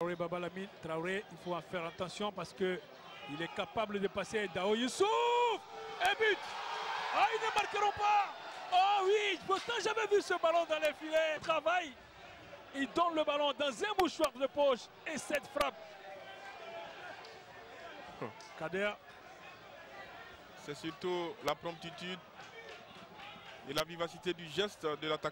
Traoré Traoré, il faut faire attention parce que il est capable de passer Dao Youssouf Et but Ah, ils ne marqueront pas Oh oui, pourtant j'avais vu ce ballon dans les filets. Travail Il donne le ballon dans un mouchoir de poche et cette frappe. Kader. C'est surtout la promptitude et la vivacité du geste de l'attaquant.